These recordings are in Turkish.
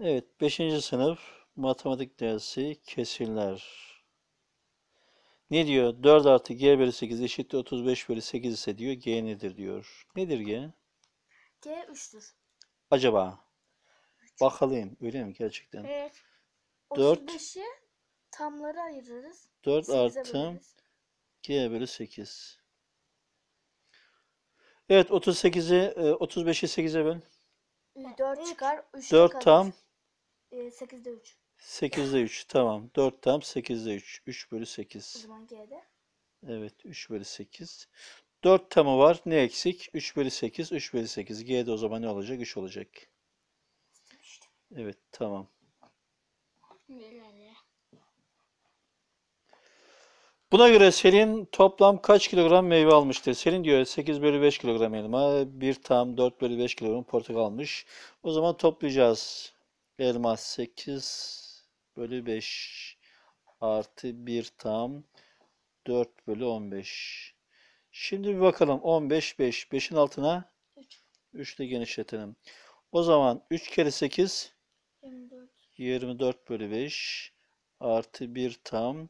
Evet, 5. sınıf matematik dersi kesirler. Ne diyor? 4 artı g bölü 8 eşittir 35 bölü 8 ise diyor g nedir diyor. Nedir g? G 3'tür. Acaba? Bakalım. Öyle mi gerçekten? Evet. Dört. 35'i tamlara ayırırız. 4 8'e artı g bölü 8. Evet 38'i e, 35'i 8'e böl. 4 çıkar. 3 4 tam 8'de 3. 8'de 3. Tamam. 4 tam 8'de 3. 3 bölü O 8. zaman G'de. Evet 3 bölü 8. 4 tamı var. Ne eksik? 3 bölü 8. 3 bölü 8. G'de o zaman ne olacak? 3 olacak. Evet tamam. Buna göre Selin toplam kaç kilogram meyve almıştır? Selin diyor 8 bölü 5 kilogram elma, 1 tam 4 bölü 5 kilogram portakal almış. O zaman toplayacağız. Elma 8 bölü 5 artı 1 tam 4 bölü 15. Şimdi bir bakalım 15 5. 5'in altına 3. 3 ile genişletelim. O zaman 3 kere 8 24. 24 bölü 5 artı 1 tam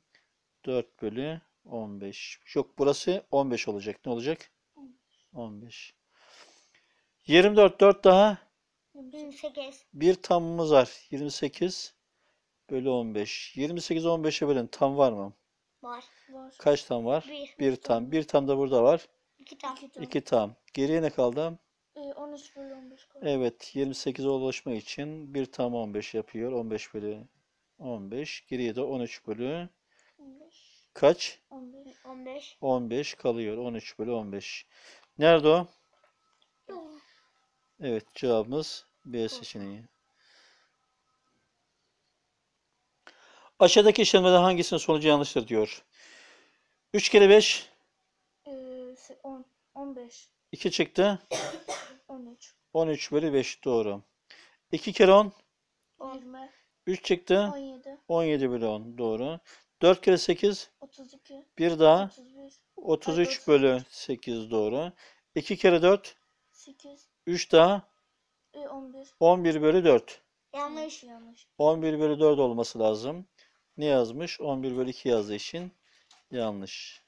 4 bölü 15. Yok burası 15 olacak. Ne olacak? 15. 24 4 daha 28. 1 tamımız var. 28 bölü 15. 28 15'e bölün. Tam var mı? Var. Var. Kaç tam var? 1. 1 tam. 1 tam da burada var. 2 tam. 2 tam. Geriye ne kaldı? 13 bölü 15 kaldı. Evet 28'e ulaşmak için 1 tam 15 yapıyor. 15 bölü 15. Geriye de 13 bölü 15. kaç? 15. 15. 15 kalıyor. 13 bölü 15. Nerede o? Evet cevabımız B seçeneği. Aşağıdaki işlemlerden hangisinin sonucu yanlıştır diyor. 3 kere 5 Ee, 10. 15. 2 çıktı. 13. 13 bölü 5 doğru. 2 kere 10 20. 3 çıktı. 17. 17 bölü 10 doğru. 4 kere 8 32. bir daha 31. 33 bölü 8 doğru. 2 kere 4 8. 3 daha 11. 11 bölü 4. Yanlış. Yanlış. 11 bölü 4 olması lazım. Ne yazmış? 11 bölü 2 yazdığı için yanlış.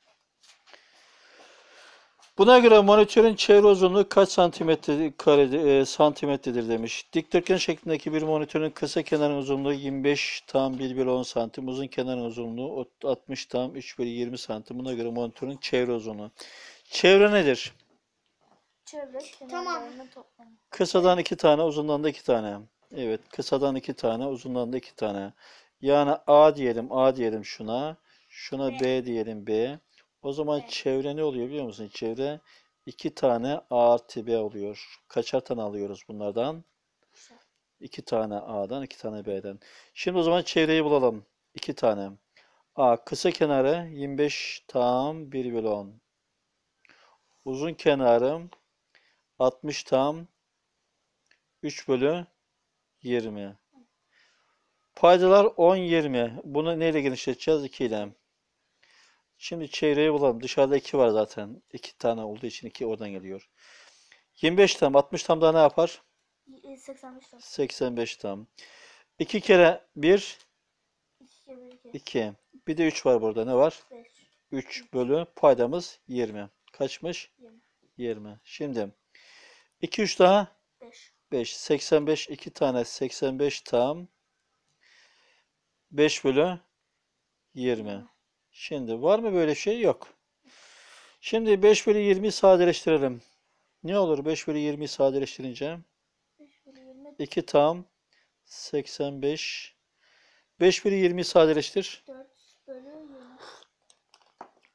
Buna göre monitörün çevre uzunluğu kaç santimetre kare e, santimetredir demiş. Dikdörtgen şeklindeki bir monitörün kısa kenarın uzunluğu 25 tam 1 bölü 10 santim. Uzun kenarın uzunluğu 60 tam 3 bölü 20 santim. Buna göre monitörün çevre uzunluğu. Çevre nedir? Çevre kenarlarının toplamı. Kısadan iki tane, uzundan da iki tane. Evet, kısadan iki tane, uzundan da iki tane. Yani A diyelim, A diyelim şuna. Şuna B diyelim B. O zaman çevre ne oluyor biliyor musun? Çevre iki tane A artı B oluyor. Kaçar tane alıyoruz bunlardan? İki tane A'dan, iki tane B'den. Şimdi o zaman çevreyi bulalım. İki tane. A kısa kenarı 25 tam 1 bölü 10. Uzun kenarım 60 tam 3 bölü 20. Paydalar 10, 20. Bunu neyle genişleteceğiz? 2 ile. Şimdi çevreyi bulalım. Dışarıda 2 var zaten. 2 tane olduğu için 2 oradan geliyor. 25 tam, 60 tam daha ne yapar? E, 85 tam. 85 tam. 2 kere 1, 2 kere 2. 2. Bir de 3 var burada. Ne var? 5. 3 bölü paydamız 20. Kaçmış? 20. 20. Şimdi 2, 3 daha 5. 5. 85 2 tane 85 tam 5 bölü 20. Şimdi var mı böyle şey? Yok. Şimdi 5 bölü 20'yi sadeleştirelim. Ne olur 5 bölü 20'yi sadeleştirince? 5 bölü 20. 2 tam 85 5 bölü 20'yi sadeleştir. 4 bölü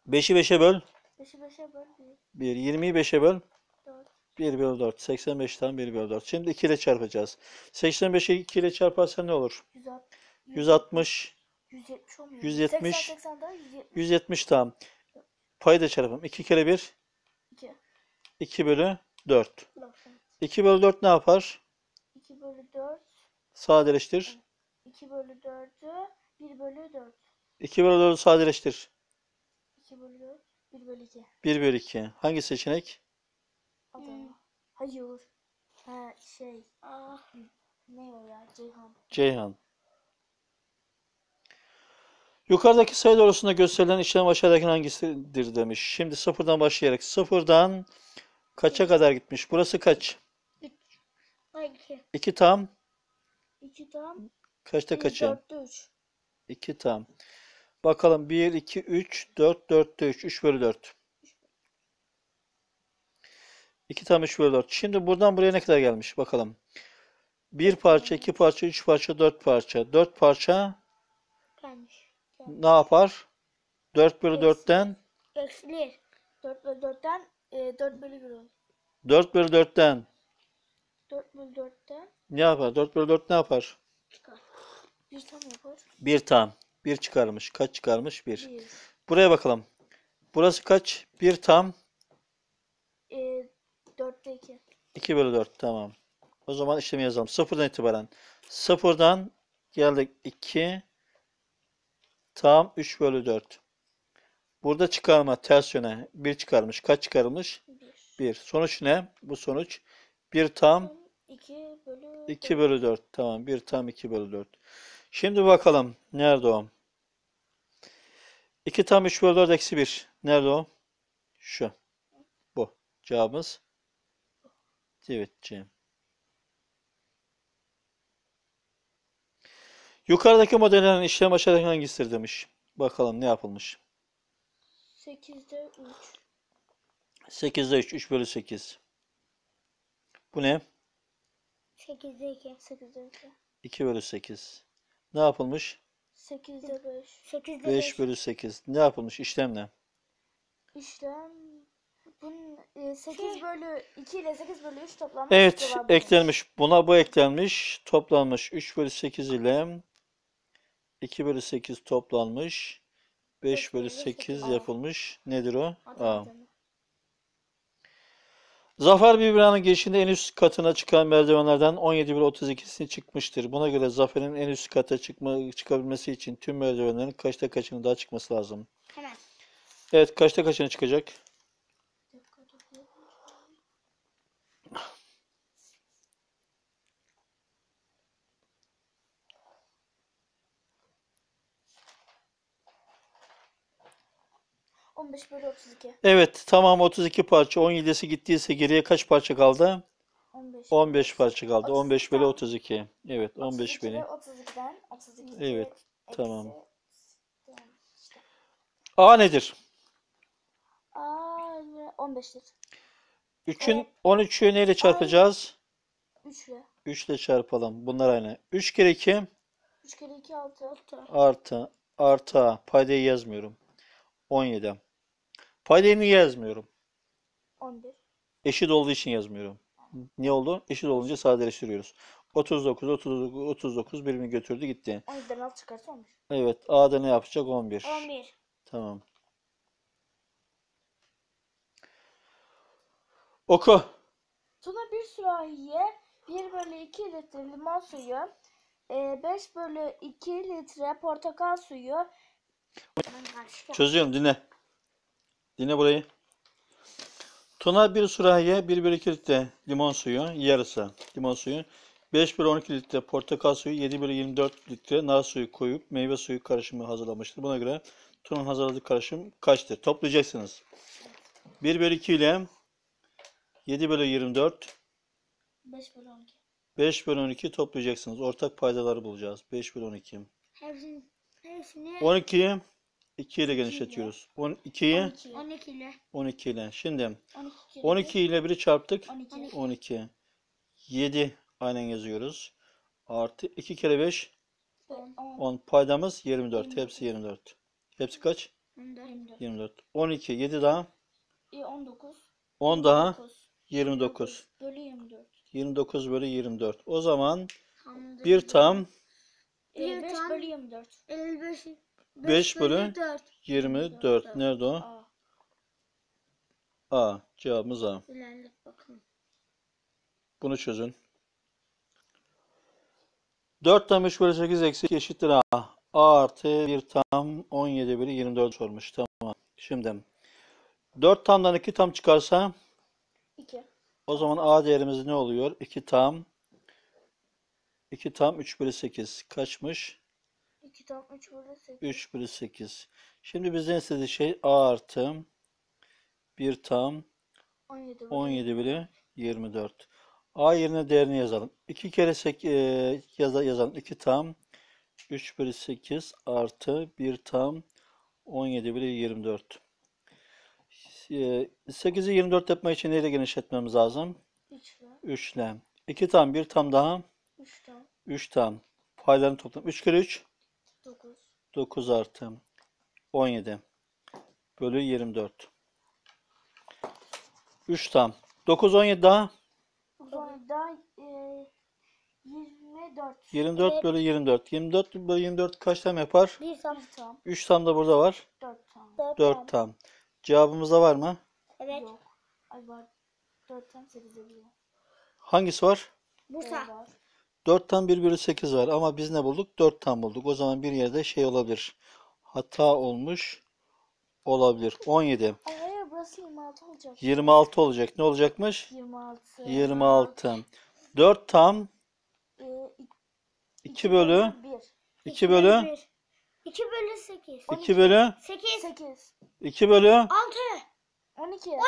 20. 5'i 5'e böl. 5'i 5'e böl 1. 1. 20'yi 5'e böl. 4. 1 bölü 4. 85 tam 1 bölü 4. Şimdi 2 ile çarpacağız. 85'i 2 ile çarparsan ne olur? 160. 160 170 olmuyor. 170. 80 80 daha 170. 170 tam. Payı da çarpalım. 2 kere 1 2. 2 bölü 4. 90. 2 bölü 4 ne yapar? 2 bölü 4. Sadeleştir. 2 bölü 4'ü 1 bölü 4. 2 bölü 4'ü sadeleştir. 2 bölü 4. 1 bölü 2. 1 bölü 2. Hangi seçenek? Adana. Hayır. Ha şey. Ah. Ne o ya? Ceyhan. Ceyhan. Yukarıdaki sayı doğrusunda gösterilen işlem aşağıdaki hangisidir demiş. Şimdi sıfırdan başlayarak sıfırdan kaça kadar gitmiş? Burası kaç? 3. Ay 2. 2 tam. 2 tam. Kaçta kaçı? 4'te 3. 2 tam. Bakalım 1, 2, 3, 4, 4'te 3. 3 bölü 4. 2 tam 3 bölü 4. Şimdi buradan buraya ne kadar gelmiş? Bakalım. 1 parça, 2 parça, 3 parça, 4 parça. 4 parça Gelmiş. ne yapar? 4 bölü 4'ten Eksilir. 4 bölü 4'ten e, 4 bölü 1 olur. 4 bölü 4'ten 4 bölü 4'ten ne yapar? 4 bölü 4 ne yapar? çıkar. 1 tam yapar. 1 tam. 1 çıkarmış. Kaç çıkarmış? 1. 1. Buraya bakalım. Burası kaç? 1 tam. E, 4'te 2. 2 bölü 4 tamam. O zaman işlemi yazalım. Sıfırdan itibaren. Sıfırdan geldik 2 tam 3 bölü 4. Burada çıkarma ters yöne 1 çıkarmış. Kaç çıkarılmış? 1. 1. Sonuç ne? Bu sonuç 1 tam 2 bölü 2 bölü 4. Tamam. 1 tam 2 bölü 4. Şimdi bakalım. Nerede o? 2 tam 3 bölü 4 eksi 1. Nerede o? Şu. Bu. Cevabımız. C. Yukarıdaki modellerin işlem aşağıdaki hangisidir demiş. Bakalım ne yapılmış. 8'de 3. 8'de 3. 3 bölü 8. Bu ne? 8'de 2. 8'de 2. 2 bölü 8. Ne yapılmış? 8'de 5. 8'de 5 bölü 8. Ne yapılmış? İşlem ne? İşlem bunun e, 8 bölü 2 ile 8 bölü 3 toplanmış. Evet, cevabı eklenmiş. Buna bu eklenmiş. Toplanmış. 3 bölü 8 ile 2 bölü 8 toplanmış. 5 bölü 8 Aa. yapılmış. Nedir o? A. Zafer bir binanın girişinde en üst katına çıkan merdivenlerden 17 bölü 32'si çıkmıştır. Buna göre Zafer'in en üst kata çıkma, çıkabilmesi için tüm merdivenlerin kaçta kaçının daha çıkması lazım? Hemen. Evet, kaçta kaçını çıkacak? On beş bölü 32. Evet, tamam 32 parça. 17'si gittiyse geriye kaç parça kaldı? 15. 15 parça kaldı. 32 15 bölü tamam. 32. Evet, 15 32 bölü. ve 32'den 32 Evet, eksi- tamam. A nedir? Aa, 15'tir. 3'ün Evet. 13'ü neyle çarpacağız? 3 ile. 3 ile çarpalım. Bunlar aynı. 3 kere 2 3 kere 2 6 6. artı artı. Paydayı yazmıyorum. 17. Paydayı niye yazmıyorum? 11. Eşit olduğu için yazmıyorum. Niye oldu? Eşit olunca sadeleştiriyoruz. 39, 39, 39 birbirini götürdü gitti. 17'den 6 çıkarsa 11. Evet, A'da ne yapacak? 11. 11. Tamam. Oku. Tuna bir sürahiye 1 bölü 2 litre limon suyu, 5 bölü 2 litre portakal suyu, Çözüyorum dinle. Dinle burayı. Tuna bir sürahiye 1 bölü 2 litre limon suyu yarısı limon suyu 5 bölü 12 litre portakal suyu 7 bölü 24 litre nar suyu koyup meyve suyu karışımı hazırlamıştır. Buna göre Tuna'nın hazırladığı karışım kaçtır? Toplayacaksınız. 1 bölü 2 ile 7 bölü 24 5 bölü 12. 5 bölü 12 toplayacaksınız. Ortak paydaları bulacağız. 5 bölü 12. Hepsini, hepsini 12'yi 2 ile genişletiyoruz. 12'yi 12. 12 ile 12 ile. Şimdi 12 kere 12 ile 1'i çarptık. 12. 12. 7 aynen yazıyoruz. Artı 2 kere 5 10. 10. Paydamız 24. Hepsi 24. Hepsi kaç? 24. 24. 12. 7 daha. 19. 10 daha. 9. 29. Bölü 24. 29 bölü 24. O zaman Hamdı. 1 tam 5 bölü 24. 55 5 bölü 4. 24. Nerede o? Aa. A. Cevabımız A. Bakalım. Bunu çözün. 4 tam 3 bölü 8 eksi 2 eşittir A. A artı 1 tam 17 bölü 24 sormuş. Tamam. Şimdi 4 tamdan 2 tam çıkarsa 2. o zaman A değerimiz ne oluyor? 2 tam 2 tam 3 bölü 8. Kaçmış? 2 tam 3 bölü 8. 3 bölü 8. Şimdi bizden istediği şey a artı 1 tam 17 bölü 17 bölü 24. A yerine değerini yazalım. 2 kere 8 yaza, yazalım. 2 tam 3 bölü 8 artı 1 tam 17 bölü 24. 8'i 24 yapmak için neyle genişletmemiz lazım? 3 ile 3 ile. 2 tam 1 tam daha 3 tam 3 tam. Paylarını toplam. 3 kere 3 9. 9 artı 17 bölü 24. 3 tam. 9 17 daha 17 daha e, 24. 24 bölü 24. 24 bölü 24 kaç tam yapar? 1 tam 1 tam 3 tam da burada var. 4 tam 4 tam. Cevabımız da var mı? Evet. yok. Ay var 4 tam 8 ediyor. Hangisi var? Bursa. var. 4 tam 1 bölü 8 var ama biz ne bulduk? 4 tam bulduk. O zaman bir yerde şey olabilir. Hata olmuş olabilir. 17. Ay hayır burası 26 olacak. 26 olacak. Ne olacakmış? 26. 26. 4 tam E, 2 bölü 1. 2 bölü 2 bölü 8. 2 bölü 8. 8. 2 bölü 6. 12. 12.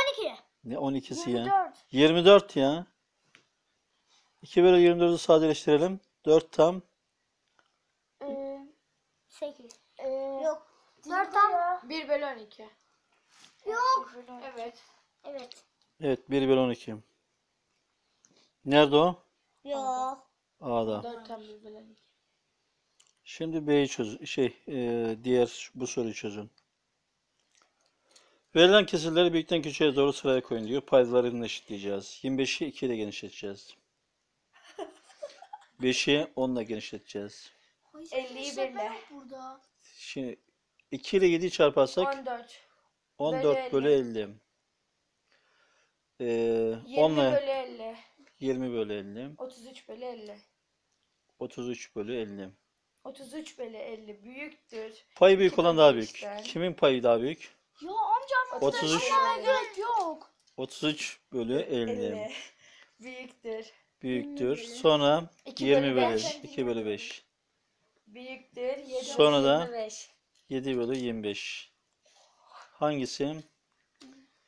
ne 12'si ya? 24. 24 ya. 2 bölü 24'ü sadeleştirelim. 4 tam E, 8. e, Yok. değil 4 tam. ya. 1 bölü 12. Yok. Evet. Evet. Evet 1 bölü 12. Nerede o? Yok. A'da. 4 tam 1 bölü 12. Şimdi B'yi çöz. Şey, e, diğer bu soruyu çözün. Verilen kesirleri büyükten küçüğe doğru sıraya koyun diyor. Paydalarını eşitleyeceğiz. 25'i 2 ile genişleteceğiz. 5'i 10 ile genişleteceğiz. 50'yi İşte 1 ben ile. burada. Şimdi 2 ile 7'yi çarparsak 14. 14 bölü 50. Ee, 20 10 ile bölü 50. 20 bölü 50. 33 bölü 50. 33 bölü 50. 33 bölü 50 büyüktür. Payı büyük olan daha büyük. beşten. Kimin payı daha büyük? Ya amcam 33 33 gerek yok. 33 bölü 50. 50. büyüktür. Büyüktür. Sonra 2 20 bölü bölü 5. 2 bölü 5. Büyüktür. 7 Sonra bölü da- 25. 7 bölü 25. Hangisi?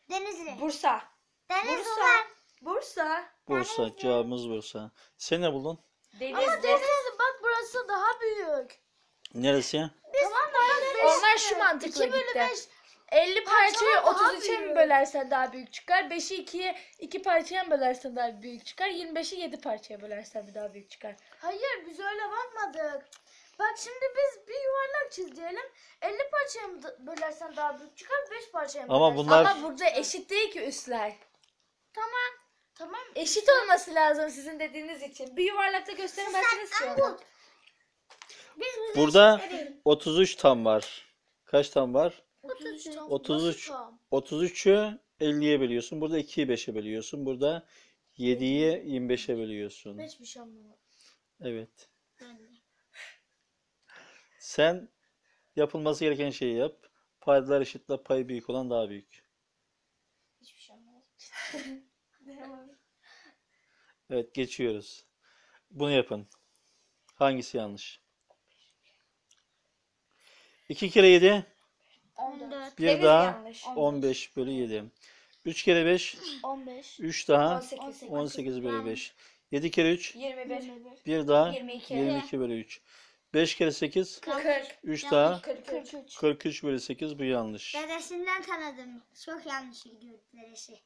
Denizli. Bursa. Denizli Bursa. var. Bursa. Bursa. Cevabımız Bursa. Sen ne buldun? Denizli. Denizli bak burası daha büyük. Neresi? Tamam da Onlar şu mantıkla 2 bölü gitti. 5. 50 parçayı daha 33'e mi büyük. bölersen daha büyük çıkar? 5'i 2'ye 2 parçaya mı bölersen daha büyük çıkar? 25'i 7 parçaya bölersen mi daha büyük çıkar? Hayır biz öyle bakmadık. Bak şimdi biz bir yuvarlak çiz diyelim. 50 parçaya mı da- bölersen daha büyük çıkar, 5 parçaya mı Ama bölersen? bunlar- Ama burada eşit değil ki üstler. Tamam. Tamam. Eşit olması lazım sizin dediğiniz için. Bir yuvarlakta gösterin ben size istiyorum. Biz biz Burada 33 tam var. Kaç tam var? 33 tam. 33. Nasıl tam? 33'ü 50'ye bölüyorsun. Burada 2'yi 5'e bölüyorsun. Burada 7'yi 25'e bölüyorsun. Hiçbir şey anlamadım. Evet. Sen yapılması gereken şeyi yap. Paydalar eşitle pay büyük olan daha büyük. Hiçbir şey anlamadım. Evet geçiyoruz. Bunu yapın. Hangisi yanlış? 2 kere 7 14. bir daha yanlış. 15 bölü 7. 3 kere 5 15. 3 daha 18. 18 bölü 5. 7 kere 3 21. 21. bir daha 22. 22 bölü 3. 5 kere 8 40. 3 daha 43. 43. 43 bölü 8 bu yanlış. Dedesinden tanıdım. Çok yanlış gidiyor dedesi.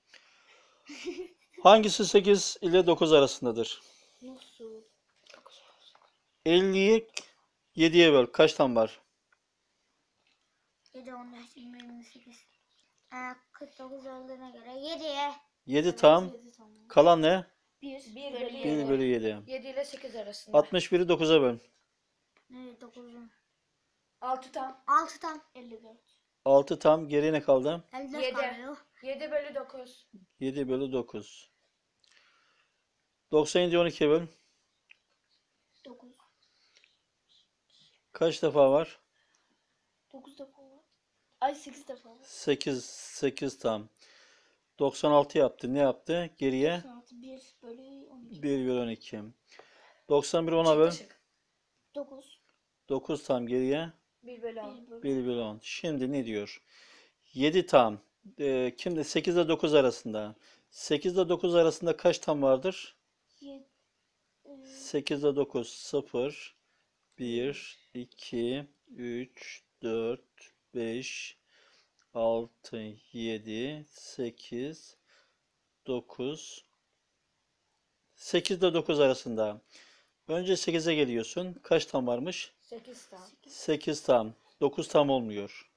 Hangisi 8 ile 9 arasındadır? Nasıl? 50'yi 7'ye böl. Kaç tam var? 7, 14, 20, 28. Ee, 49 olduğuna göre 7'ye. 7 tam. Kalan ne? 1. 1 bölü bölü 1 7. bölü 7. 7 ile 8 arasında. 61'i 9'a böl. Ne 9'un? 6 tam. 6 tam. 54. 6 tam. Geriye ne kaldı? 54 Yedi. kalıyor. 7 bölü 9. 7 bölü 9. 97'yi 12'ye böl. 9. Kaç defa var? 9 defa. Ay 8 defa var. 8. 8 tam. 96 yaptı. Ne yaptı? Geriye 1 bölü 12. 1 bölü 12. 91 10'a böl. Çıktı şık. 9. 9 tam geriye. 1 bölü 10. 1 bölü 1 bölü 10. Şimdi ne diyor? 7 tam. Ee, kimde? 8 ile 9 arasında. 8 ile 9 arasında kaç tam vardır? 7. 8 ile 9. 0, 1, 2, 3, 4, 5, 6, 7, 8, 9. 8 ile 9 arasında. Önce 8'e geliyorsun. Kaç tam varmış? 8 tam. 8 tam. 9 tam olmuyor.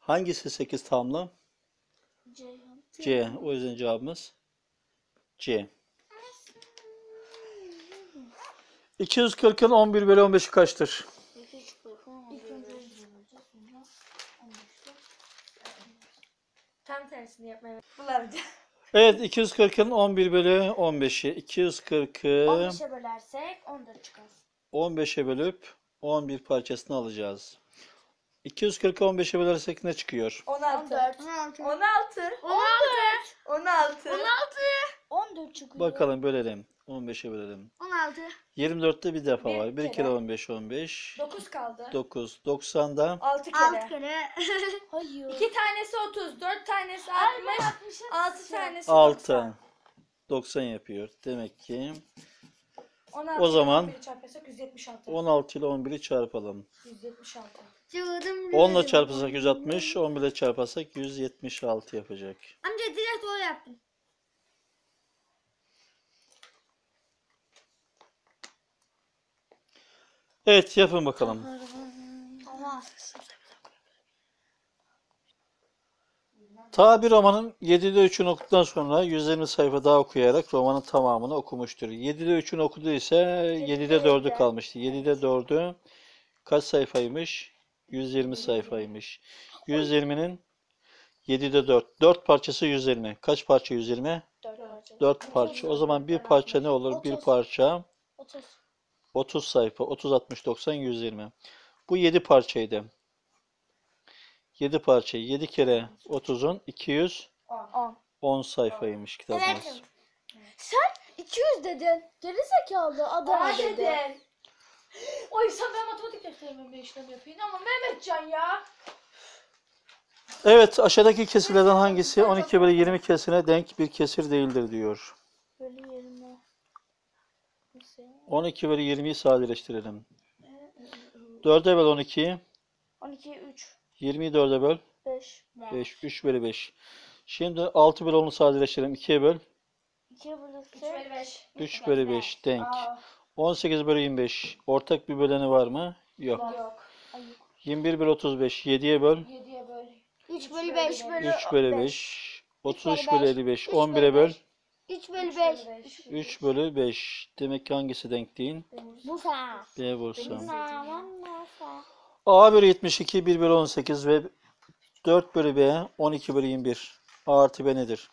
Hangisi 8 tamlı? Ceyhan. C. O yüzden cevabımız C. 240'ın 11 bölü 15'i kaçtır? İlk önce 100 bulacağız. Sonra 15'te. Tersini yapmaya bulamayacağım. Evet 240'ın 11 bölü 15'i. 240'ı 15'e bölersek 14 çıkar. 15'e bölüp 11 parçasını alacağız. 240'ı 15'e bölersek ne çıkıyor? 16. 14. 16. 16. 16. 16. 14 çıkıyor. Bakalım bölelim. 15'e bölelim. 16. 24'te bir defa Bir var. 1 kere. kere 15 15. 9 kaldı. 9. 90'da 6 kere. 6 kere. Hayır. 2 tanesi 30, 4 tanesi Ay, 60, ben 60'a 6 tanesi 6. 90. 90 yapıyor. Demek ki 16 O zaman- 11 çarparsak 176. 16 ile 11'i çarpalım. 176. Cıvıdım. 10 ile çarpırsak 160, 11 ile çarparsak 176 yapacak. Amca direkt doğru yaptın. Evet yapın bakalım. Ta bir romanın 7'de 3'ünü okuduktan sonra 120 sayfa daha okuyarak romanın tamamını okumuştur. 7'de 3'ünü okudu ise 7'de 4'ü kalmıştı. 7'de 4'ü kaç sayfaymış? 120 sayfaymış. 120'nin 7'de 4. 4 parçası 120. Kaç parça 120? 4 parça. 4 parça. O zaman bir parça ne olur? Bir parça 30. 30 sayfa. 30, 60, 90, 120. Bu 7 parçaydı. 7 parça. 7 kere 30'un 210 10. sayfaymış kitabımız. Evet. Sen 200 dedin. Geri zekalı Adana Aa dedi. dedin. Oy sen ben matematik defterimle işlem yapayım ama Mehmetcan ya. Evet, aşağıdaki kesirlerden hangisi 12 bölü 20 kesirine denk bir kesir değildir diyor. Bölü? 12 bölü 20'yi sadeleştirelim. 4'e böl 12'yi, 12 3 20'yi 4'e böl 5 5, 3 bölü 5. Şimdi 6 bölü 10'u sadeleştirelim. 2'ye böl 2'ye 3 bölürsek bölü 5. 3 bölü 5 denk. Aa, 18 bölü 25. Ortak bir böleni var mı? Yok. yok. Ay yok. 21 bölü 35. 7'ye böl 7'ye böl. 3 bölü 5 bölü 3 bölü 5. 5. 33 bölü bölü 55. 11'e böl 3 bölü 3 5. 3 bölü 5. Demek ki hangisi denk değil? Musa. B Bursa. A bölü 72, 1 bölü 18 ve 4 bölü B, 12 bölü 21. A artı B nedir?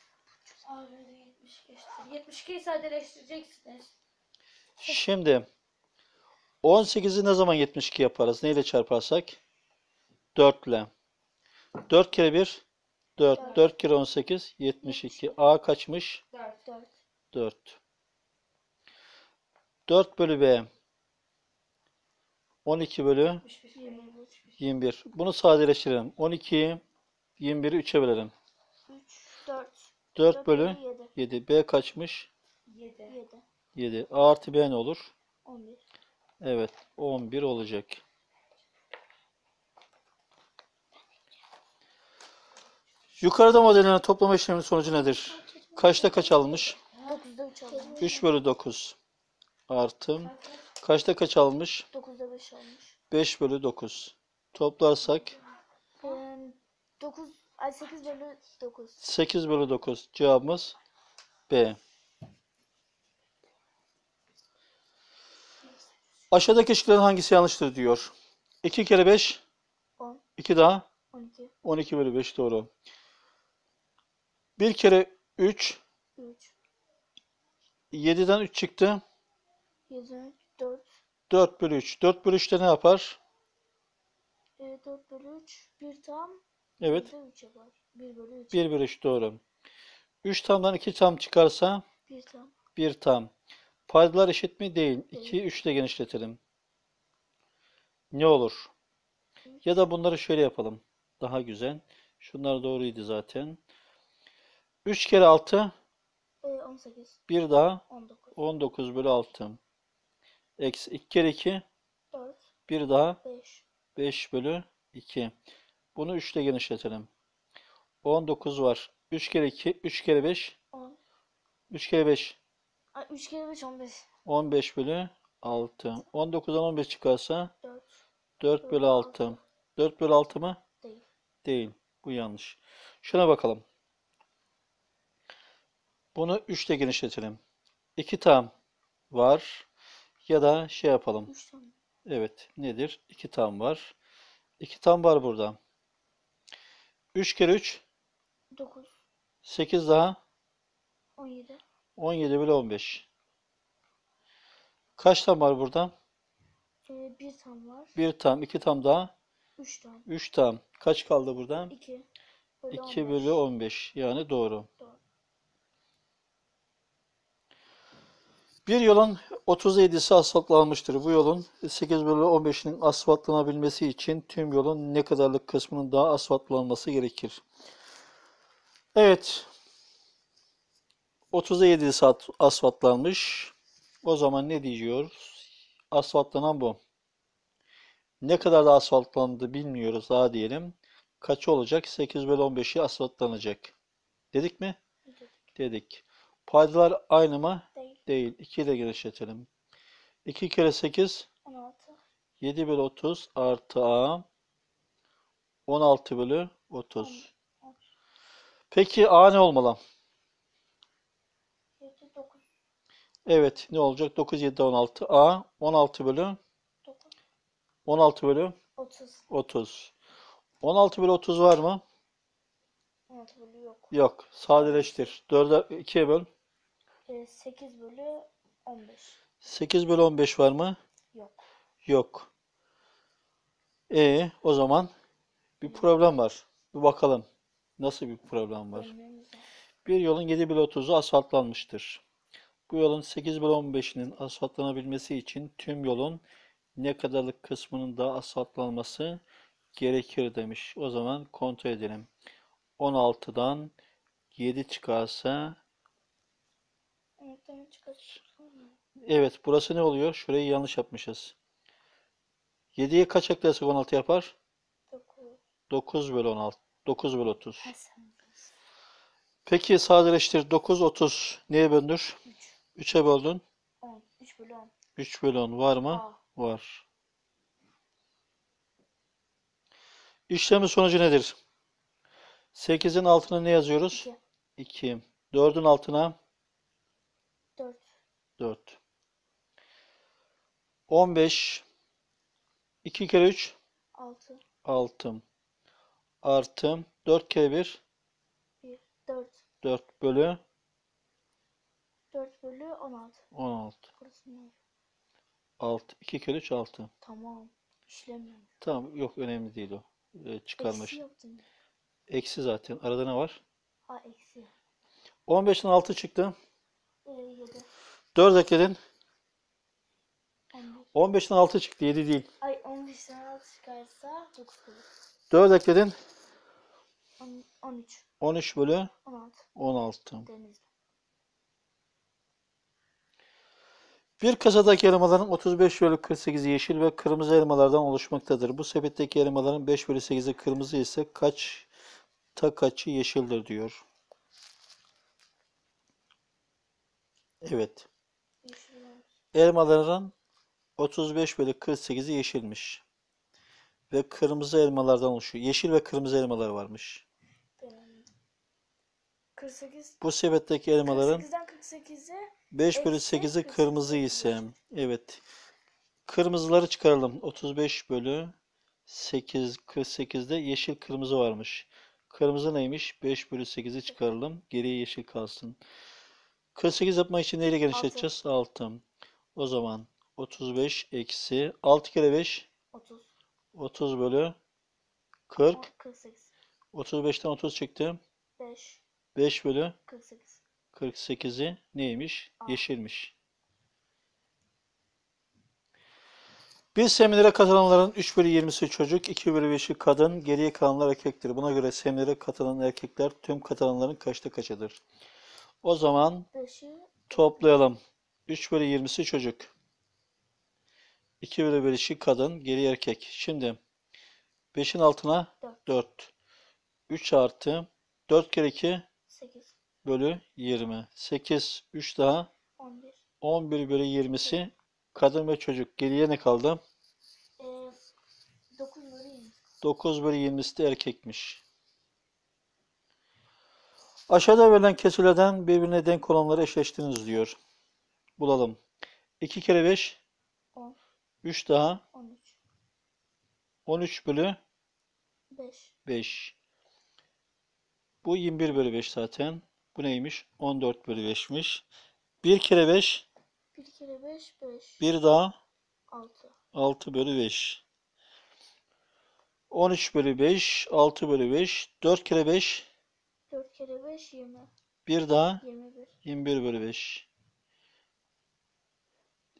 Aa böyle 70 geçti. 72'yi sadeleştireceksiniz. Şimdi 18'i ne zaman 72 yaparız? Neyle çarparsak? 4 ile. 4 kere 1 4. 4 kere 18 72. A kaçmış? 4. 4. 4. 4 bölü B 12 bölü 71. 21. Bunu sadeleştirelim. 12'yi 21'i 3'e bölelim. 3 4 4 bölü 7 7. B kaçmış? 7. 7 7. A artı B ne olur? 11 Evet. 11 olacak. Yukarıda modellerin toplama işleminin sonucu nedir? Kaçta kaç alınmış? 9'da 3 olmuş. 3 bölü 9 artı kaçta kaç alınmış? 9'da 5 olmuş. 5 bölü 9. Toplarsak Ee, 9 ay 8 bölü 9. 8 bölü 9. Cevabımız B. Aşağıdaki şıkların hangisi yanlıştır diyor. 2 kere 5 10 2 daha 12 12 bölü 5 doğru. 1 kere 3 3 7'den 3 çıktı. 7 4 4 bölü 3. 4 bölü 3'te ne yapar? e, 4 bölü 3 1 tam Evet. bir de 3 yapar. 1 bölü 3 1 bölü 3 doğru. 3 tamdan 2 tam çıkarsa 1 tam 1 tam. Paydalar eşit mi? Değil. Değil. 2'yi 3 ile genişletelim. Ne olur? Ya da bunları şöyle yapalım. Daha güzel. Şunlar doğruydu zaten. 3 kere 6 Ee, 18, bir daha 19, 19 bölü 6. Eksi 2 kere 2 4, bir daha 5, 5 bölü 2. Bunu 3 ile genişletelim. 19 var. 3 kere 2 3 kere 5 10. 3 kere 5 Ay, 3 kere 5, 15, 15 bölü 6. 19'dan 15 çıkarsa 4, 4 bölü 6. 4 bölü 6 mı? değil. Değil. Bu yanlış. Şuna bakalım. Bunu 3 ile genişletelim. 2 tam var. Ya da şey yapalım. 3 tane. Evet. Nedir? 2 tam var. 2 tam var burada. 3 kere 3 9, 8 daha 17, 17 bölü 15. Kaç tam var burada? ee, 1 tam var. 1 tam, 2 tam daha 3 tam. 3 tam. Kaç kaldı burada? 2 bölü 2 15. bölü 15. Yani doğru. Doğru. Bir yolun 37'si asfaltlanmıştır. Bu yolun 8 bölü 15'inin asfaltlanabilmesi için tüm yolun ne kadarlık kısmının daha asfaltlanması gerekir? Evet. 37'si at- asfaltlanmış. O zaman ne diyeceğiz? Asfaltlanan bu. Ne kadar da asfaltlandı bilmiyoruz daha diyelim. Kaçı olacak? 8 bölü 15'i asfaltlanacak. Dedik mi? Dedik. Dedik. Paydalar aynı mı? Değil. Değil. 2 ile genişletelim. 2 kere 8 16, 7 bölü 30 artı A 16 bölü 30. Peki A ne olmalı? 7, 9, Evet ne olacak? 9 7 16. A 16 bölü 9, 16 bölü 30. 30. 16 bölü 30 var mı? 16 bölü yok. Yok. Sadeleştir. 4'e 2'ye böl. Ee, 8 bölü 15. 8 bölü 15 var mı? Yok. Yok. E o zaman bir problem var. Bir bakalım. Nasıl bir problem var? Bir yolun 7 bölü 30'u asfaltlanmıştır. Bu yolun 8 bölü 15'inin asfaltlanabilmesi için tüm yolun ne kadarlık kısmının da asfaltlanması gerekir demiş. O zaman kontrol edelim. 16'dan 7 çıkarsa Evet burası ne oluyor? Şurayı yanlış yapmışız. 7'ye kaç eklersek 16 yapar? 9. 9 bölü 16. 9 bölü 30. Ha sen. Peki sadeleştir. 9, 30 neye bölünür? 3. 3'e böldün. 10. 3 bölü 10. 3 bölü 10 var mı? A. Var. İşlemin sonucu nedir? 8'in altına ne yazıyoruz? 2. 2. 4'ün altına 4. 4. 15. 2 kere 3 6. 6. Artı 4 kere 1 1. 4. 4 bölü 4 bölü 16. 16. Burası ne? 6. 2 kere 3 6. Tamam. İşlemiyorum. Tamam yok önemli değil o. Ee, çıkarma Eksi işi. yaptın. Eksi zaten. Arada ne var? Ha eksi. 15'ten 6 çıktı. Ee, 7. 4 ekledin. 15. 15'ten 6 çıktı. 7 değil. Ay 15'ten 6 çıkarsa 9 kalır. 4 ekledin. 10, 13. 13 bölü 16. 16. Denizli. Bir kasadaki elmaların 35 bölü 48'i yeşil ve kırmızı elmalardan oluşmaktadır. Bu sepetteki elmaların 5 bölü 8'i kırmızı ise kaç ta kaçı yeşildir diyor. Evet. Elmaların 35 bölü 48'i yeşilmiş. Ve kırmızı elmalardan oluşuyor. Yeşil ve kırmızı elmalar varmış. Benim. 48. Bu sepetteki elmaların 48'den 48'e 5 bölü Eksi 8'i 48 kırmızı ise evet. Kırmızıları çıkaralım. 35 bölü 8 48'de yeşil kırmızı varmış. Kırmızı neymiş? 5 bölü 8'i çıkaralım. Geriye yeşil kalsın. 48 yapmak için neyle genişleteceğiz? 6. O zaman 35 eksi 6 kere 5 30. 30 bölü 40. 48. 35'ten 30 çıktı. 5. 5 bölü 48. 48'i neymiş? A. Yeşilmiş. Bir seminere katılanların 3 bölü 20'si çocuk, 2 bölü 5'i kadın, geriye kalanlar erkektir. Buna göre seminere katılan erkekler tüm katılanların kaçta kaçıdır? O zaman 5'i toplayalım. 3 bölü 20'si çocuk. 2 bölü 5'i kadın, geri erkek. Şimdi 5'in altına Dört. 4. 3 artı 4 kere 2 8, bölü 20. 8, 3 daha 11. 11 bölü 20'si kadın ve çocuk. Geriye ne kaldı? Ee, 9 bölü 20. 9 bölü 20'si de erkekmiş. Aşağıda verilen kesirlerden birbirine denk olanları eşleştiriniz diyor. Bulalım. 2 kere 5, 10, 3 daha 13, 13 bölü 5, 5. Bu 21 bölü 5 zaten. Bu neymiş? 14 bölü 5'miş. 1 kere 5, 1 kere 5, 5, 1 daha 6, 6 bölü 5. 13 bölü 5, 6 bölü 5, 4 kere 5, 4 kere 5, 20, 1 daha 21, 21 bölü 5.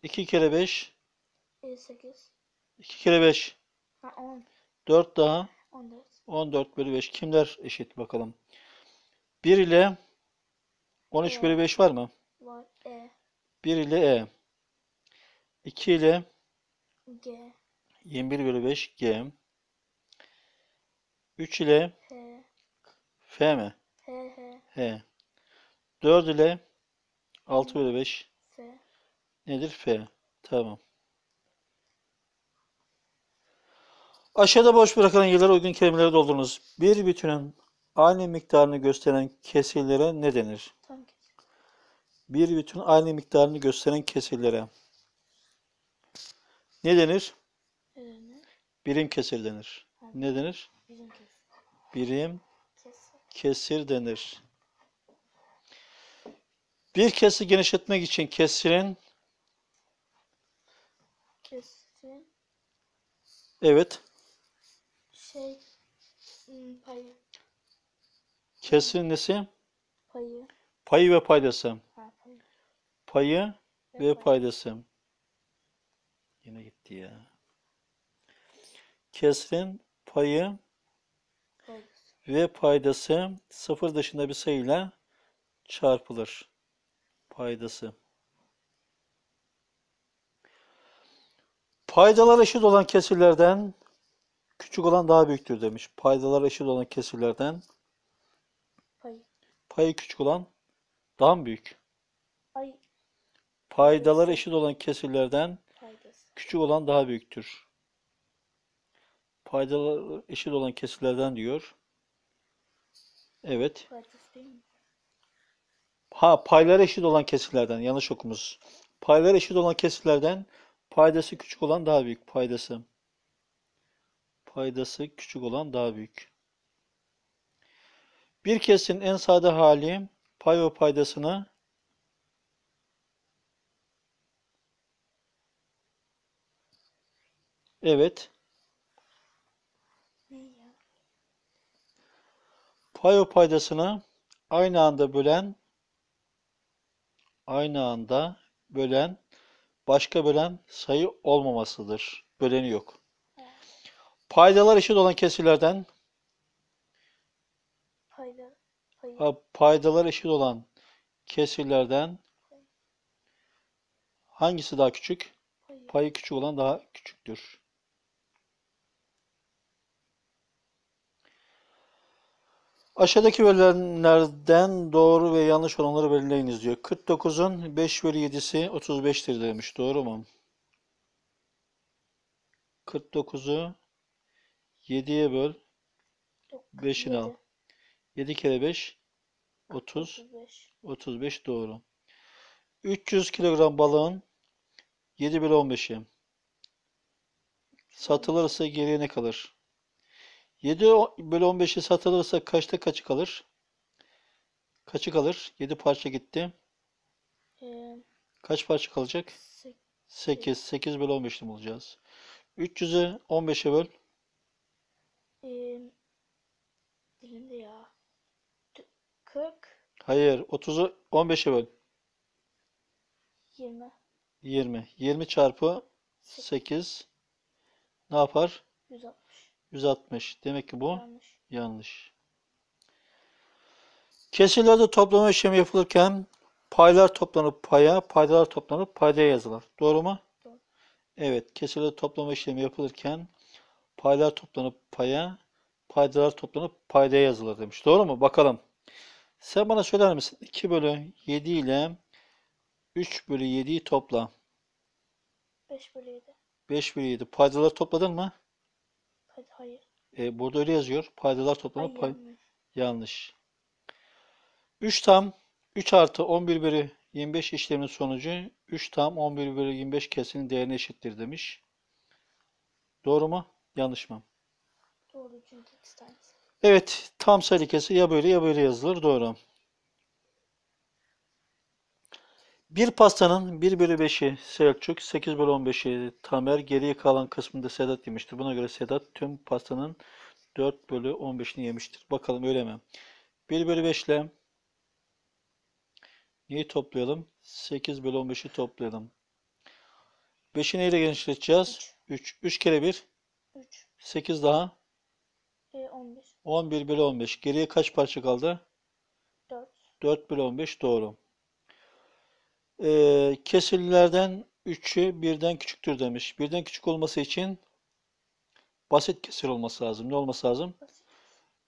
2 kere 5, 58, 2 kere 5, ha 10, 4 daha 14, 14 bölü 5. Kimler eşit bakalım. 1 ile 13 bölü 5 var mı? var, E, 1 ile E. 2 ile G, 21 bölü 5 G. 3 ile H, F mi? H, H, H. 4 ile 6 bölü 5 F, nedir? F. Tamam. Aşağıda boş bırakılan yerlere uygun kelimeleri doldurunuz. Bir bütünün aynı miktarını gösteren kesirlere ne denir? Bir bütün aynı miktarını gösteren kesirlere ne denir? Birim kesir denir. Ne denir? Birim Kesir, denir. Bir kesri genişletmek için kesirin, evet şey, hmm, payı, kesirin nesi? payı, Payı ve paydası. ha payı, Payı ve payı. paydası. Yine gitti ya. Kesrin payı Paydası. ve paydası sıfır dışında bir sayıyla çarpılır. Paydası. Paydalar eşit olan kesirlerden küçük olan daha büyüktür demiş. Paydalar eşit olan kesirlerden Payı, payı küçük olan daha mı büyük? ay, Paydalar eşit olan kesirlerden paydası. küçük olan daha büyüktür. Paydalar eşit olan kesirlerden diyor. Evet. Ha paylar eşit olan kesirlerden yanlış okumuşuz. Paylar eşit olan kesirlerden paydası küçük olan daha büyük. Paydası. Paydası küçük olan daha büyük. Bir kesirin en sade hali pay ve paydasını Evet. Ne ya? Pay ve paydasını aynı anda bölen aynı anda bölen başka bölen sayı olmamasıdır. Böleni yok. Paydalar eşit olan kesirlerden Payda, ha, paydalar eşit olan kesirlerden hangisi daha küçük? Payı küçük olan daha küçüktür. Aşağıdaki verilenlerden doğru ve yanlış olanları belirleyiniz diyor. 49'un 5 bölü 7'si 35'tir demiş. Doğru mu? 49'u 7'ye böl. Yok, 5'ini al. yedi, 7 kere 5 30. 35. 35 doğru. 300 kilogram balığın 7 bölü 15'i. Satılırsa geriye ne kalır? 7 o- bölü 15'i satılırsa kaçta kaçı kalır? Kaçı kalır? 7 parça gitti. Ee, Kaç parça kalacak? sek- 8. 8 bölü 15'i bulacağız. 300'ü 15'e böl. ee, dilimde ya. T- 40, Hayır. 30'u 15'e böl. 20, 20. 20 çarpı Sekiz. 8 ne yapar? 160. 160. Demek ki bu Yanlış. yanlış. Kesirlerde toplama işlemi yapılırken paylar toplanıp paya, paydalar toplanıp paydaya yazılır. Doğru mu? Doğru. Evet, kesirlerde toplama işlemi yapılırken paylar toplanıp paya, paydalar toplanıp paydaya yazılır demiş. Doğru mu? Bakalım. Sen bana söyler misin? 2 bölü 7 ile 3 bölü 7'yi topla. 5 bölü 7. 5 bölü 7. Paydaları topladın mı? Hayır. E, burada öyle yazıyor. Paydalar Hayır pay... yanlış. Yanlış. 3 tam 3 artı 11 bölü 25 işleminin sonucu 3 tam 11 bölü 25 kesinin değerine eşittir demiş. Doğru mu? Yanlış mı? Doğru çünkü de aynısı. Evet, tam sayılı kesir ya böyle ya böyle yazılır. Doğru. Bir pastanın 1 bölü 5'i Selçuk, 8 bölü 15'i Tamer, geriye kalan kısmında Sedat yemiştir. Buna göre Sedat tüm pastanın 4 bölü 15'ini yemiştir. Bakalım öyle mi? 1 bölü 5 ile neyi toplayalım? 8 bölü 15'i toplayalım. 5'i neyle genişleteceğiz? 3. 3 kere 1, 3. 8 daha. E, 11. 11 bölü 15. Geriye kaç parça kaldı? 4. 4 bölü 15 doğru. Ee, kesirlerden 3'ü birden küçüktür demiş. Birden küçük olması için basit kesir olması lazım. Ne olması lazım? Basit.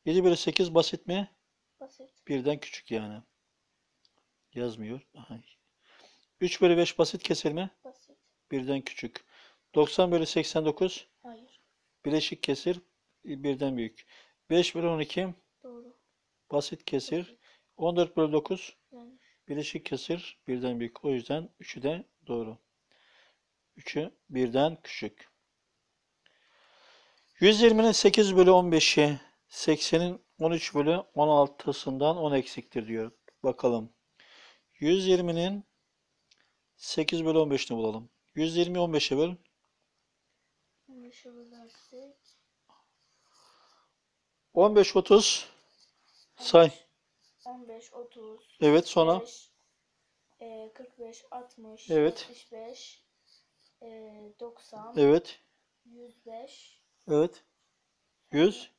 7 bölü 8 basit mi? Basit. Birden küçük yani. Yazmıyor. Aha. 3 bölü 5 basit kesir mi? Basit. Birden küçük. 90 bölü 89 Hayır. bileşik kesir birden büyük. 5 bölü 12 Doğru. basit kesir. Basit. 14 bölü 9 Bileşik kesir birden büyük. O yüzden üçü de doğru. Üçü birden küçük. 120'nin 8 bölü 15'i 80'in 13 bölü 16'sından 10 eksiktir diyor. Bakalım. 120'nin 8 bölü 15'ini bulalım. 120'yi 15'e böl. 15'e bölersek 15, 30. Say. 15, 30, Evet sonra. 5, e, 45, 60, Evet. 75, e, 90, Evet. 105, Evet. 100.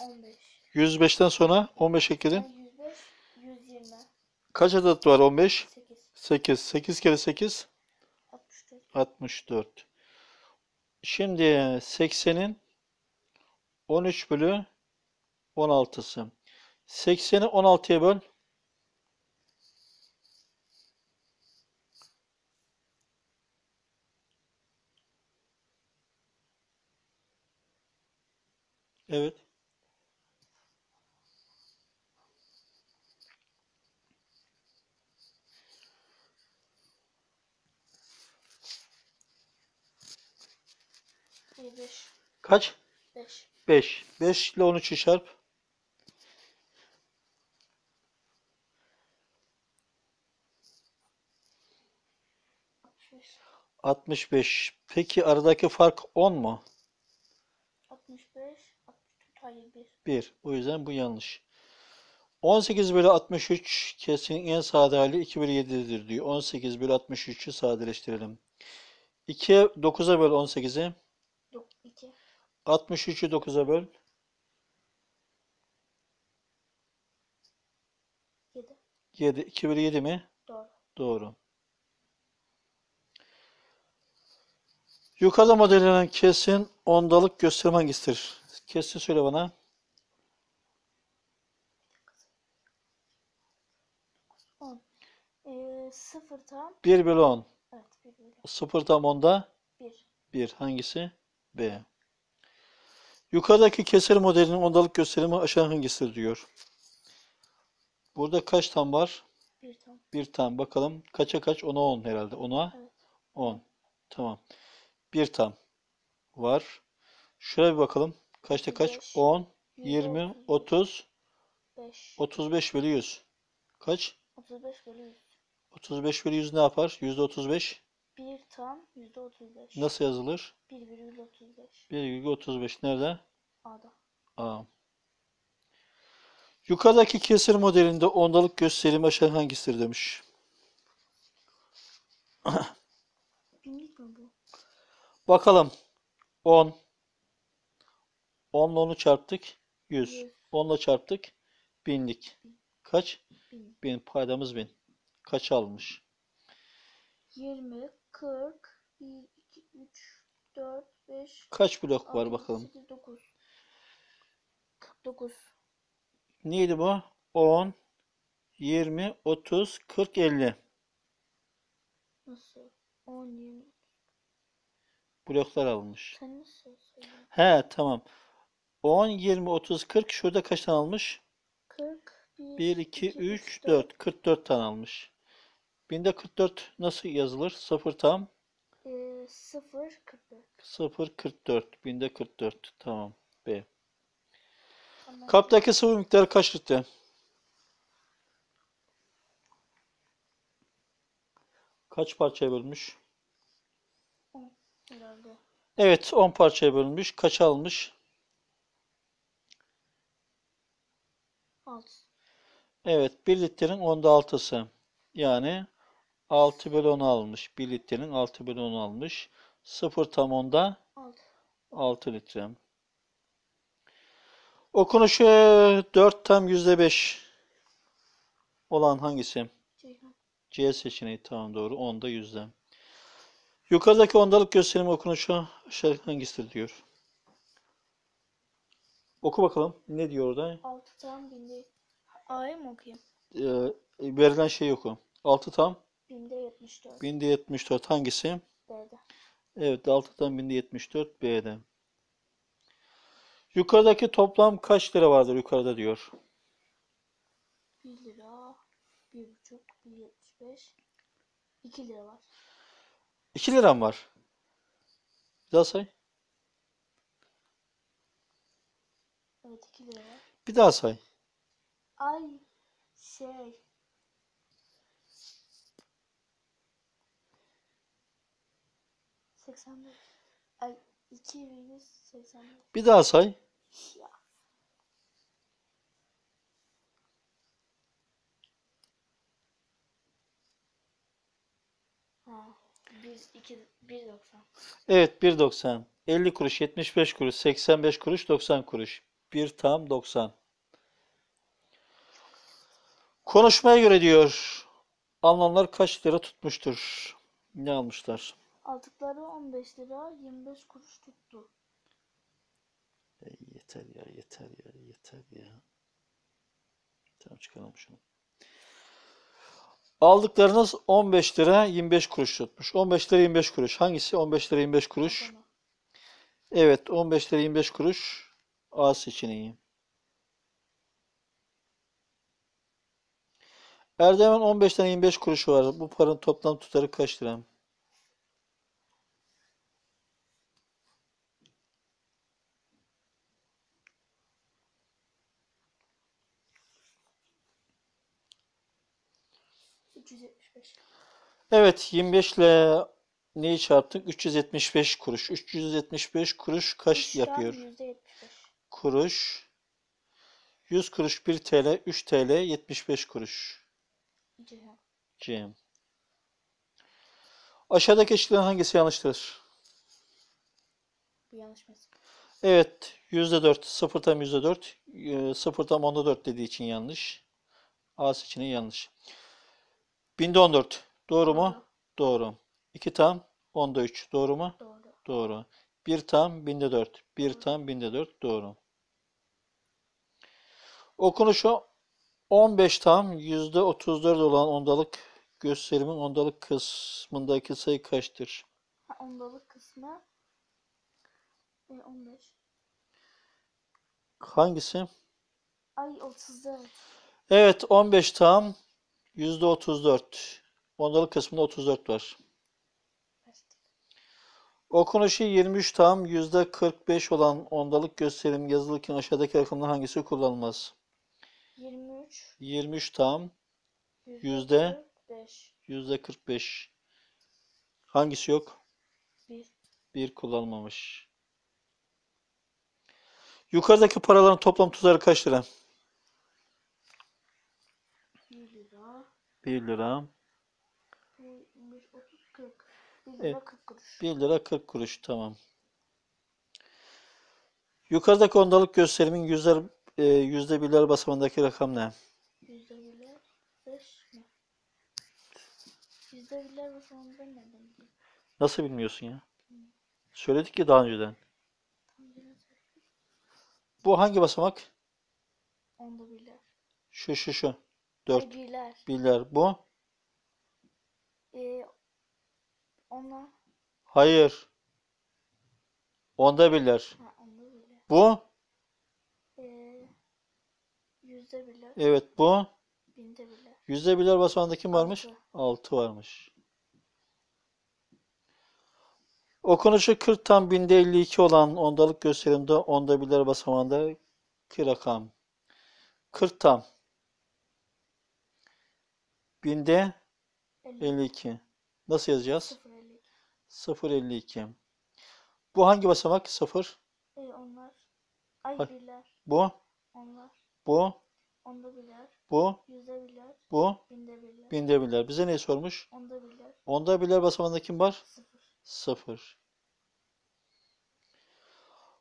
15. 105'ten sonra 15 ekledin. Yani 105, 120, Kaç adet var 15? 8, 8. 8 kere 8. 64, 64. Şimdi 80'in 13 bölü 16'sı. 80'i 16'ya böl. Evet. 5, Kaç? 5, 5. 5 ile 13'ü çarp. 65, 65. Peki aradaki fark 10 mu? 65, 64, hayır 1. 1. O yüzden bu yanlış. 18 bölü 63 kesinin en sade hali 2 bölü 7'dir diyor. 18 bölü 63'ü sadeleştirelim. 2'ye 9'a böl 18'i. 2, 63'ü 9'a böl. 7, 7. 2 bölü 7 mi? doğru. Doğru. Yukarıda modellenen kesin ondalık gösterimi hangisidir? Kesin söyle bana. E, 0 tam, 1 bölü 10. evet 1 bölü 0 tam 10'da 1. 1. Hangisi? B. Yukarıdaki kesir modelinin ondalık gösterimi aşağı hangisidir diyor. Burada kaç tam var? 1 tam, 1 tam. Bakalım kaça kaç? 10'a 10 herhalde. 10'a evet. 10. Tamam. 1 tam var. Şuraya bir bakalım. Kaçta kaç? 35, 10, 20, 20, 30, 5, 35 bölü 100. Kaç? 35 bölü 100. 35 bölü 100 ne yapar? Yüzde 35. 1 tam %35. Nasıl yazılır? 1,35. 1,35 nerede? A'da. A. Yukarıdaki kesir modelinde ondalık gösterimi aşağı hangisidir demiş. Bakalım. 10. 10 ile 10'u çarptık. 100. Yüz. 10 ile çarptık. Binlik. Kaç? Bin. Bin. Paydamız 1000. Kaç almış? 20, 40, 1, 2, 3, 4, 5, Kaç blok 6, var bakalım. 8, 9. 49. Neydi bu? 10, 20, 30, 40, 50. Nasıl? 10, 20. Bloklar almış. Sen nasıl söylüyorsun? He tamam. 10, 20, 30, 40. Şurada kaç tane almış? 40, 1, 1, 2, 3, 4. 44 tane almış. Binde 44 nasıl yazılır? 0 tam. Ee, 0, 44. 0, 44. Binde 44. Tamam. B. Tamam. Kaptaki sıvı miktarı kaç litre? Kaç parçaya bölünmüş? Evet 10 parçaya bölünmüş. Kaç almış? 6. Evet 1 litrenin 10'da 6'sı. Yani 6 bölü 10 almış. 1 litrenin 6 bölü 10 almış. 0 tam 10'da 6. 6 litre. Okunuşu 4 tam %5 olan hangisi? Ceyhan. C seçeneği tamam doğru. 10'da yüzde. Yukarıdaki ondalık gösterimi okunuşu aşağı hangisidir diyor. Oku bakalım. Ne diyor orada? 6 tam binde. A'yı mı okuyayım? Ee, verilen şey oku. 6 tam Binde 74. binde 74 hangisi? B'de. Evet 6 tam binde 74 B'de. Yukarıdaki toplam kaç lira vardır yukarıda diyor. 1 lira. 1,5. 1,75. 2 lira var. 2 liram var. Bir daha say. Evet 2 lira. Bir daha say. Ay şey. Seksen beş. Ay iki virgül seksen beş. Bir daha say. 1.90. Evet 1.90. 50 kuruş, 75 kuruş, 85 kuruş, 90 kuruş. 1 tam 90. Konuşmaya göre diyor. Almanlar kaç lira tutmuştur? Ne almışlar? Aldıkları 15 lira 25 kuruş tuttu. E, yeter ya, yeter ya, yeter ya. Tamam çıkaralım şunu. Aldıklarınız 15 lira 25 kuruş tutmuş. 15 lira 25 kuruş. Hangisi? 15 lira 25 kuruş. Evet 15 lira 25 kuruş. A seçeneği. Erdem'in 15 tane 25 kuruşu var. Bu paranın toplam tutarı kaç lira? Üç yüz yetmiş beş. Evet 25 ile neyi çarptık? 375 kuruş. 375 kuruş kaç İşlem yapıyor? Yüzde yetmiş beş. Kuruş. 100 kuruş 1 TL, 3 TL, 75 kuruş. Cihan. C. Aşağıdaki eşitlerin hangisi yanlıştır? Bu yanlış mesela. Evet, %4. 0 tam %4. Ee, 0 tam onda 4 dediği için yanlış. A seçeneği yanlış. Binde 14. Doğru mu? Doğru. 2 tam onda 3. Doğru mu? Doğru. Doğru. 1 tam binde 4. 1 tam binde 4. Doğru. Okunuşu 15 tam %34 olan ondalık gösterimin ondalık kısmındaki sayı kaçtır? Ha, ondalık kısmı e, 15. Hangisi? Ay 34. Evet 15 tam %34. Ondalık kısmında 34 var. Okunuşu 23 tam %45 olan ondalık gösterim yazılırken aşağıdaki rakamların hangisi kullanılmaz? 23. 23 tam Yüzde? 5. %45. Hangisi yok? 1. 1 kullanılmamış. Yukarıdaki paraların toplam tutarı kaç lira? 1 lira. 1 lira. Bu 25, 30, 40. 1 Evet. lira 40 kuruş. 1 lira 40 kuruş tamam. Yukarıdaki ondalık gösterimin yüzler, e, yüzde birler basamağındaki rakam ne? Yüzde birler beş mi? Yüzde birler basamağında ne demek? Nasıl bilmiyorsun ya? Söyledik ya daha önceden. Bu hangi basamak? Onda birler. Şu şu şu. Ay, 4 birler. birler. Bu? Ee, ona Hayır. Onda birler. ha, onda birler. Bu? Ee, yüzde birler. Evet bu. Binde birler. Yüzde birler basamağında kim varmış? Altı. 6 varmış. Okunuşu 40 tam binde 52 olan ondalık gösterimde onda birler basamağında ki rakam. 40 tam. Binde Elli. 52. Nasıl yazacağız? Sıfır elli. 0.52. Bu hangi basamak? 0. Ee, onlar. Ay birler. Bu, Onlar. bu, Onda birler. bu, Yüzde birler. bu. Binde birler. Binde birler. Bize neyi sormuş? Onda birler. Onda birler basamağında kim var? Sıfır. 0.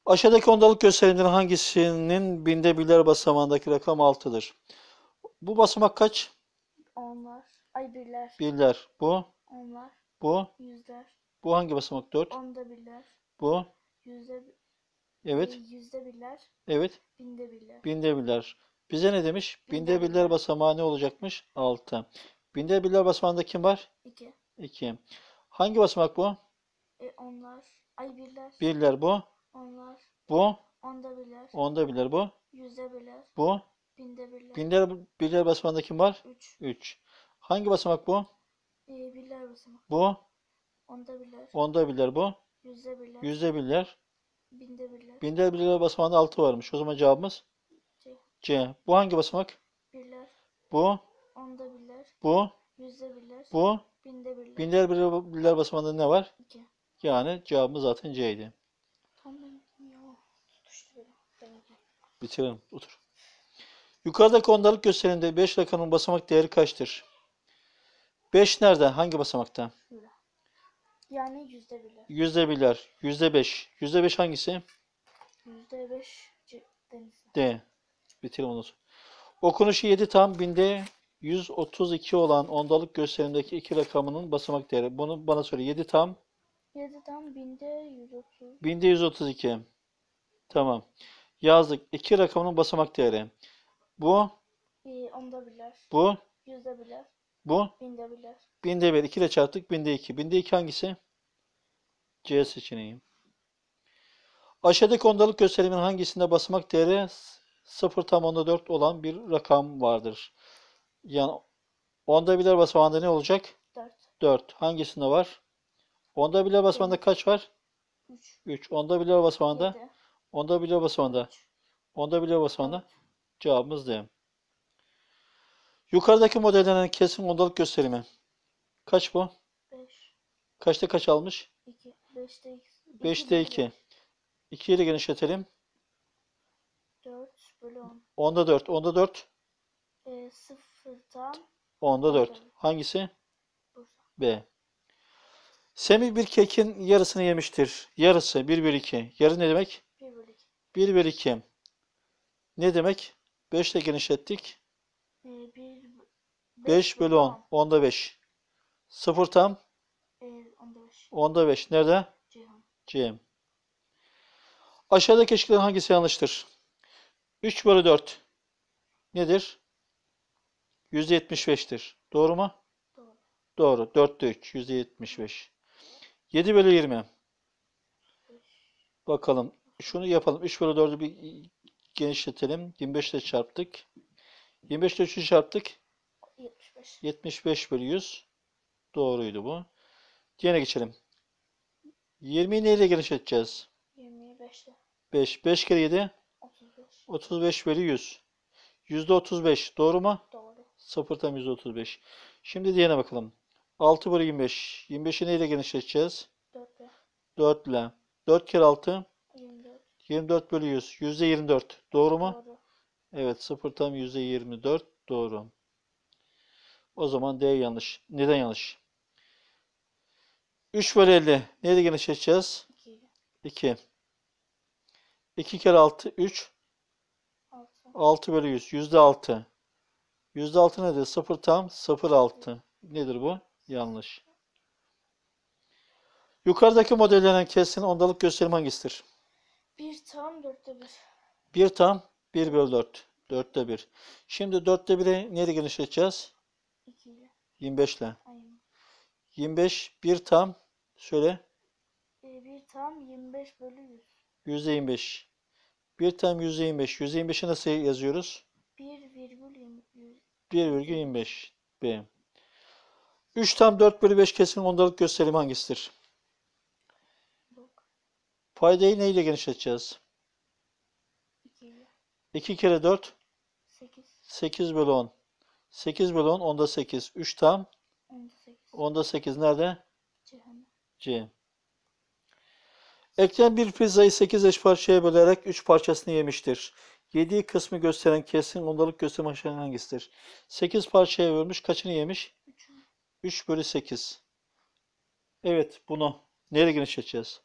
Aşağıdaki ondalık gösterimlerin hangisinin binde birler basamağındaki rakam 6'dır? Bu basamak kaç? Onlar. Ay birler. Birler. Bu, Onlar. bu, Yüzler. Bu hangi basamak? 4. Onda birler. Bu, Yüzde evet, e, yüzde birler. evet, Binde birler. binde birler. Bize ne demiş? Binde Binde birler basamağı ne olacakmış? 6. Binde birler basamağında kim var? İki. 2. Hangi basamak bu? E, onlar. Ay birler. Birler bu, Onlar. bu, Onda birler. onda birler bu, Yüzde birler. bu. Binde birler. Binler birler basamağında kim var? Üç. 3. Hangi basamak bu? E, birler basamak. Bu, Onda birler. onda birler bu. Yüzde birler. Yüzde birler. Binde birler. Binde birler basamağında 6 varmış. O zaman cevabımız C. C. Bu hangi basamak? Birler. Bu, Onda birler. bu, Yüzde birler. bu. Binde birler. Binler birler, birler basamağında ne var? İki. Yani cevabımız zaten C'ydi. Tam ki. Bitirelim. Otur. Yukarıdaki ondalık gösterimde 5 rakamın basamak değeri kaçtır? 5 nerede? Hangi basamakta? Şöyle. Yani yüzde birler. Yüzde birler. Yüzde 5. Yüzde 5 hangisi? Yüzde beş C. Denizli. D. Bitirelim onu. Okunuşu 7 tam binde 132 olan ondalık gösterimdeki iki rakamının basamak değeri. Bunu bana söyle. 7 tam Yedi tam binde yüz otuz. binde 132. Tamam. Yazdık. İki rakamının basamak değeri. Bu, E, onda birler. bu, Yüzde birler. Bu. Binde birler. Binde 1. 2 ile çarptık. Binde 2. Binde 2 hangisi? C seçeneği. Aşağıdaki ondalık gösterimin hangisinde basamak değeri 0 tam onda 4 olan bir rakam vardır? Yani onda birler basamağında ne olacak? Dört. 4. Hangisinde var? Onda birler basamağında kaç var? Üç. 3. Onda birler basamağında? Yedi. Onda birler basamağında? Üç. Onda birler basamağında? Cevabımız D. Yukarıdaki modellenen kesim ondalık gösterimi. Kaç bu? Beş. Kaçta kaç almış? İki. Beşte iki. 5'te 2. 2 ile genişletelim. Dört bölü on. Onda 4. Onda 4. E, sıfır tam. Onda 4. Onda. Hangisi? Bursa. B. Semih bir kekin yarısını yemiştir. Yarısı 1 bölü 2. Yarı ne demek? Bir bölü iki. 1 bölü 2. Ne demek? 5 ile genişlettik. E, bir. 5 bölü 10. tam. Onda 5. 0 tam. E, onda beş. Onda 5. Nerede? Cihan. C. Aşağıdaki eşitliklerin hangisi yanlıştır? 3 bölü 4 nedir? %75'tir. Doğru mu? Doğru. Doğru. 4'te 3. %75. 7 bölü 20. Bakalım. Şunu yapalım. 3 bölü 4'ü bir genişletelim. 25 ile çarptık. 25 ile 3'ü çarptık. Yetmiş beş. 75 bölü 100. Doğruydu bu. Diğerine geçelim. 20'yi neyle genişleteceğiz? Yirmi beşte. 5. 5 kere 7. Otuz beş. 35 bölü 100. Yüzde 35. Doğru mu? Doğru. 0 tam yüzde 35. Şimdi diğerine bakalım. 6 bölü 25. 25'i neyle genişleteceğiz? Dörtte. 4 ile. 4 kere 6. Yirmi dört. 24 bölü 100. Yüzde 24. Doğru mu? Doğru. Evet. 0 tam yüzde 24. Doğru. O zaman D yanlış. Neden yanlış? 3 bölü 50. Neyle genişleteceğiz? İki. 2. 2 kere 6 3. 6. 6 bölü 100. Yüzde 6. Yüzde 6 nedir? 0 tam 0 6. Nedir bu? Yanlış. Yukarıdaki modellenen kesrin ondalık gösterimi hangisidir? 1 tam 4'te 1. 1 tam 1 bölü 4. 4'te 1. Şimdi 4'te 1'i neyle genişleteceğiz? 2 ile. 25 ile. Aynen. 25 1 tam söyle. E, 1 tam 25 bölü 100. Yüzde 25. 1 tam yüzde 25. Yüzde 25'i nasıl yazıyoruz? 1 virgül 20 100. 1,25 B. 3 tam 4 bölü 5 kesrin ondalık gösterimi hangisidir? Bak. Paydayı neyle genişleteceğiz? 2 ile. 2 kere 4 8. 8 bölü 10. 8 bölü 10 onda 8. 3 tam 18. onda 8 nerede? C. Eklem bir pizzayı 8 eş parçaya bölerek 3 parçasını yemiştir. Yediği kısmı gösteren kesin ondalık gösterimi aşağıdan hangisidir? 8 parçaya bölmüş. Kaçını yemiş? 3. 3 bölü 8. Evet bunu nereye genişleteceğiz?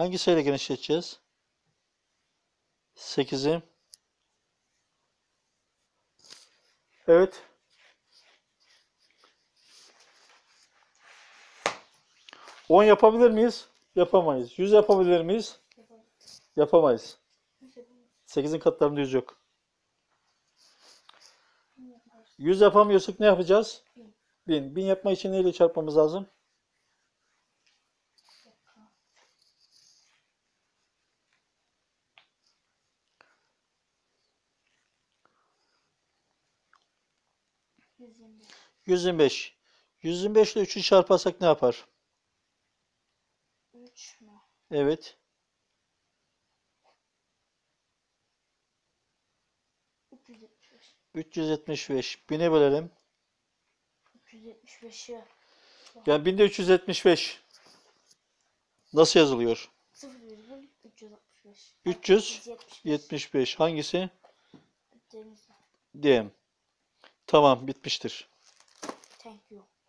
Hangi sayıyla genişleteceğiz? 8'i. Evet. On yapabilir miyiz? Yapamayız. 100 yapabilir miyiz? Yapamayız. 8'in katlarında 100 yok. 100 yapamıyorsak ne yapacağız? 1000. 1000 yapmak için neyle çarpmamız lazım? 125. 125 ile 3'ü çarparsak ne yapar? 3 mü? Evet. 375. 375. 1000'e bölelim. 375'i Yani 1000'de 375. Nasıl yazılıyor? 0 virgül 365. 375. 175. Hangisi? Denizli. D. Tamam bitmiştir. vainqueur.